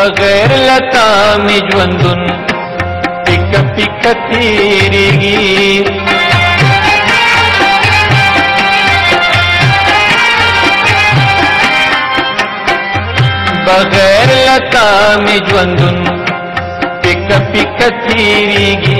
ಬಗೈರ್ ಲತಾ ಮಿಜ್ವಂದುನ್ ಪಿಕ್ಕ ಪಿಕ್ಕ ತೀರಿಗಿ ಬಗೈರ್ ಲತಾ ಮಿಜ್ವಂದುನ್ ಪಿಕ್ಕ ಪಿಕ್ಕ ತೀರಿಗಿ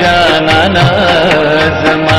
जाना नाजमा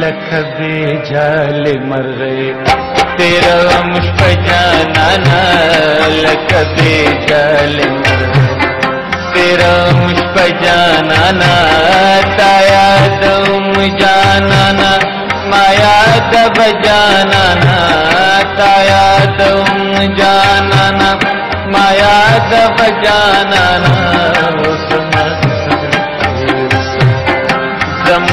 लख बेजाल मर गए तेरा मुश्क जाना लख बेजाल मर गए तेरा मुश्क जाना ताया तुम जाना ना, माया तब जाना ताया तुम जाना ना, माया तब जाना ना।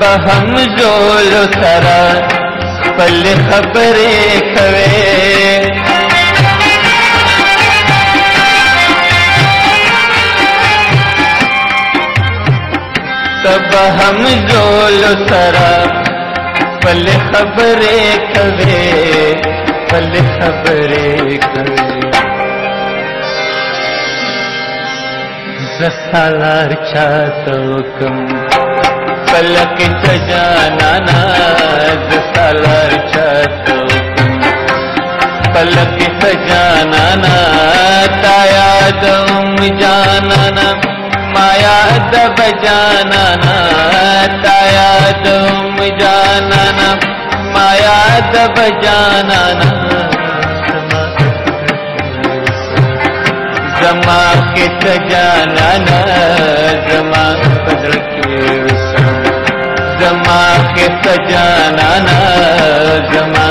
बहम जोल सरा पल खबरे खवे। सब हम जोल सरा पल खबरे खवे, पल खबरे खवे। तो कम जसालार छातोकम पलक सजाना जसालार छातोकम पलक सजाना ताया दम जानना माया दब जानना ताया दम जानना माया दब जानना जमा के सजाना जमा जमा के सजाना ना जमा